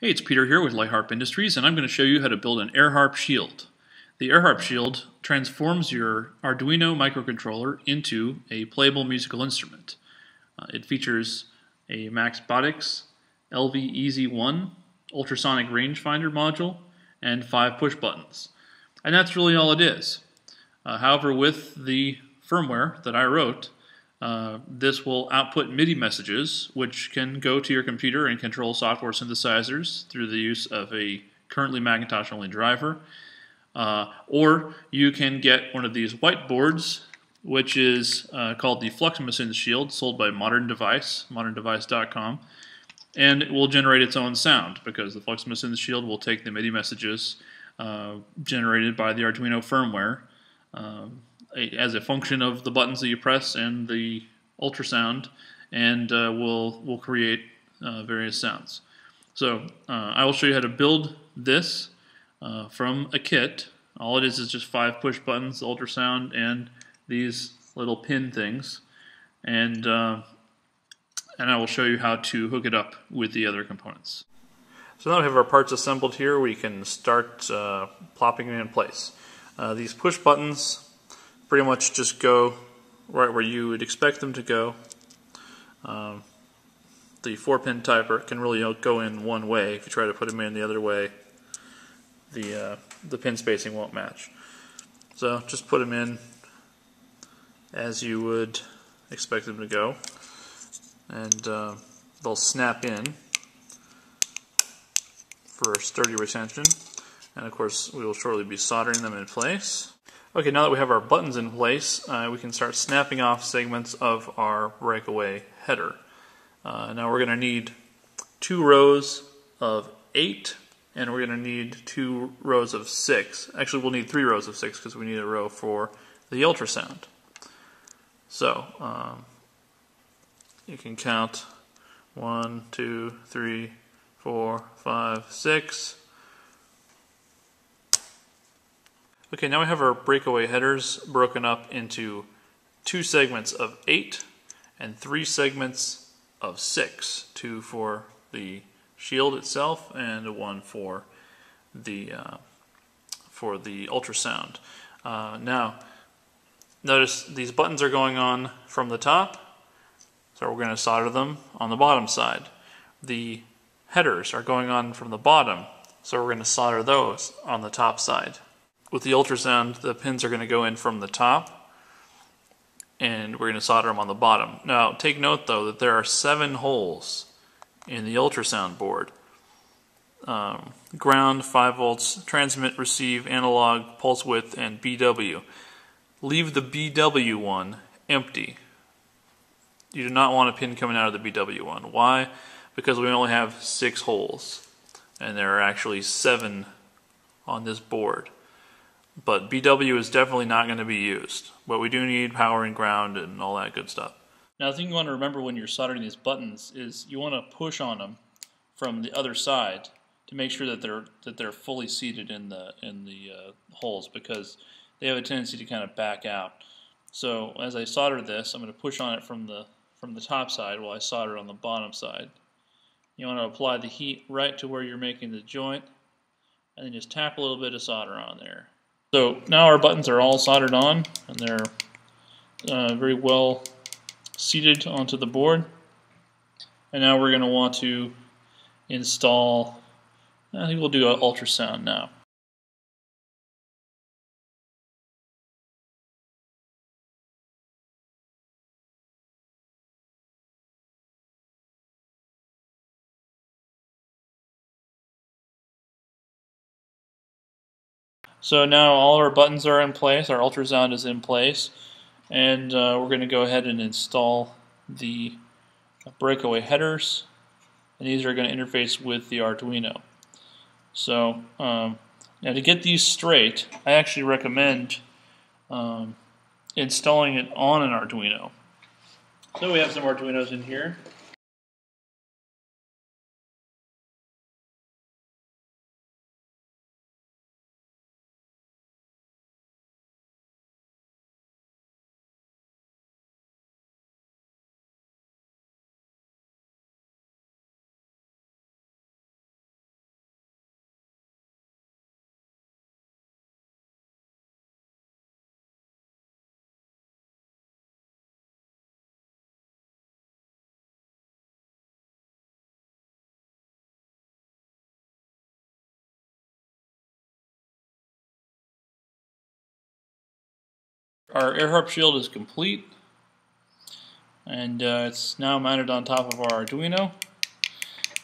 Hey, it's Peter here with Light Industries, and I'm going to show you how to build an AirHarp shield. The AirHarp shield transforms your Arduino microcontroller into a playable musical instrument. Uh, it features a Maxbotix LV-EZ1 ultrasonic rangefinder module and five push buttons. And that's really all it is. Uh, however, with the firmware that I wrote, uh, this will output MIDI messages, which can go to your computer and control software synthesizers through the use of a currently Macintosh-only driver. Uh, or you can get one of these whiteboards, which is uh, called the Fluxmus Shield, sold by Modern Device, moderndevice.com, and it will generate its own sound because the Fluxmus Shield will take the MIDI messages uh, generated by the Arduino firmware um, as a function of the buttons that you press and the ultrasound, and uh, will will create uh, various sounds. So uh, I will show you how to build this uh, from a kit. All it is is just five push buttons, ultrasound, and these little pin things, and uh, and I will show you how to hook it up with the other components. So now we have our parts assembled here. We can start uh, plopping them in place. these push buttons pretty much just go right where you would expect them to go. Um, the four pin typer can really go in one way. If you try to put them in the other way, the uh, the pin spacing won't match. So just put them in as you would expect them to go, and uh, they'll snap in for sturdy retention. And of course, we will shortly be soldering them in place. Okay, now that we have our buttons in place, uh, we can start snapping off segments of our breakaway header. Uh, now we're going to need two rows of eight, and we're going to need two rows of six. Actually, we'll need three rows of six because we need a row for the ultrasound. So, um, you can count one, two, three, four, five, six. Okay, now we have our breakaway headers broken up into two segments of eight and three segments of six. Two for the shield itself and one for the uh, for the ultrasound. Uh, now, notice these buttons are going on from the top, so we're going to solder them on the bottom side. The headers are going on from the bottom, so we're going to solder those on the top side. With the ultrasound, the pins are going to go in from the top, and we're going to solder them on the bottom. Now, take note though that there are seven holes in the ultrasound board. Um, ground, 5 volts, transmit, receive, analog, pulse width, and BW. Leave the BW one empty. You do not want a pin coming out of the BW one. Why? Because we only have six holes, and there are actually seven on this board. But BW is definitely not going to be used. But we do need power and ground and all that good stuff. Now the thing you want to remember when you're soldering these buttons is you want to push on them from the other side to make sure that they're that they're fully seated in the in the uh, holes because they have a tendency to kind of back out. So as I solder this, I'm going to push on it from the from the top side while I solder on the bottom side. You want to apply the heat right to where you're making the joint and then just tap a little bit of solder on there. So now our buttons are all soldered on and they're uh, very well seated onto the board. And now we're going to want to install, I think we'll do an ultrasound now. So now all our buttons are in place, our ultrasound is in place, and uh, we're going to go ahead and install the breakaway headers, and these are going to interface with the Arduino. So um, now to get these straight, I actually recommend um, installing it on an Arduino. So we have some Arduinos in here. Our air harp shield is complete and uh, it's now mounted on top of our Arduino.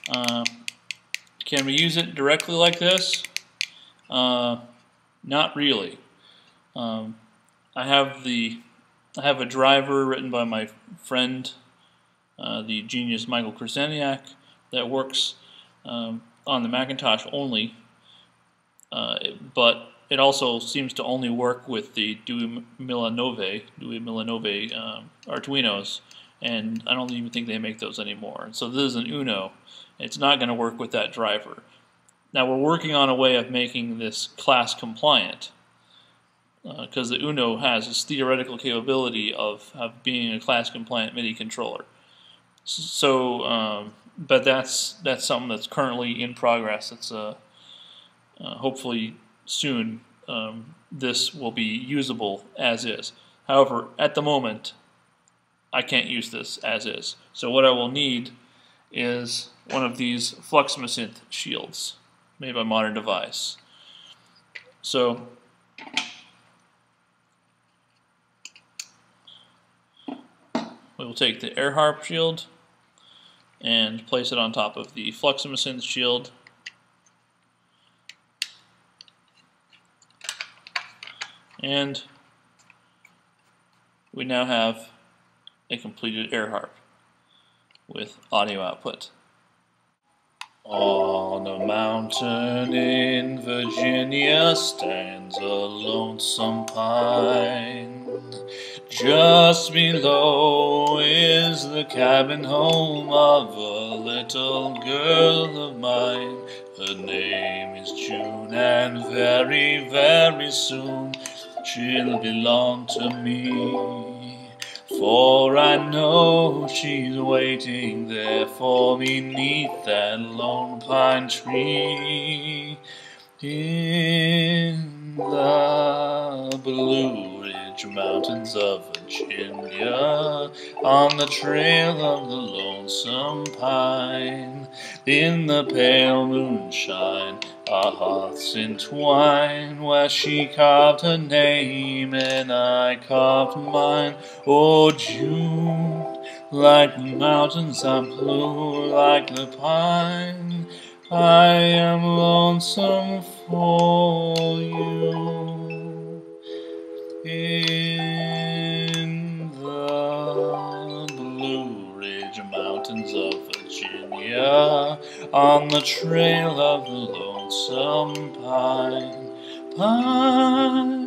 Uh, can we use it directly like this? Uh, not really. Um, I have the I have a driver written by my friend, uh, the genius Michael Kraseniak, that works um, on the Macintosh only, uh, but it also seems to only work with the Dewey Milanove, Duemilanove um, Arduinos, and I don't even think they make those anymore. So this is an Uno. It's not going to work with that driver. Now we're working on a way of making this class compliant because uh, the Uno has this theoretical capability of, of being a class compliant MIDI controller. So, um, but that's that's something that's currently in progress. It's uh, uh, hopefully soon um, this will be usable as is. However, at the moment, I can't use this as is. So what I will need is one of these Fluxamasynth shields made by Modern Device. So we will take the air harp shield and place it on top of the Fluxamasynth shield And we now have a completed air harp with audio output. On a mountain in Virginia stands a lonesome pine. Just below is the cabin home of a little girl of mine. Her name is June, and very, very soon she'll belong to me. For I know she's waiting there for me neath that lone pine tree in the Blue Ridge Mountains of Virginia on the trail of the lonesome pine in the pale moonshine our hearts entwine where she carved her name and I carved mine. Oh, June, like mountains I'm blue, like the pine. I am lonesome for you. In On the trail of the lonesome pine, pine.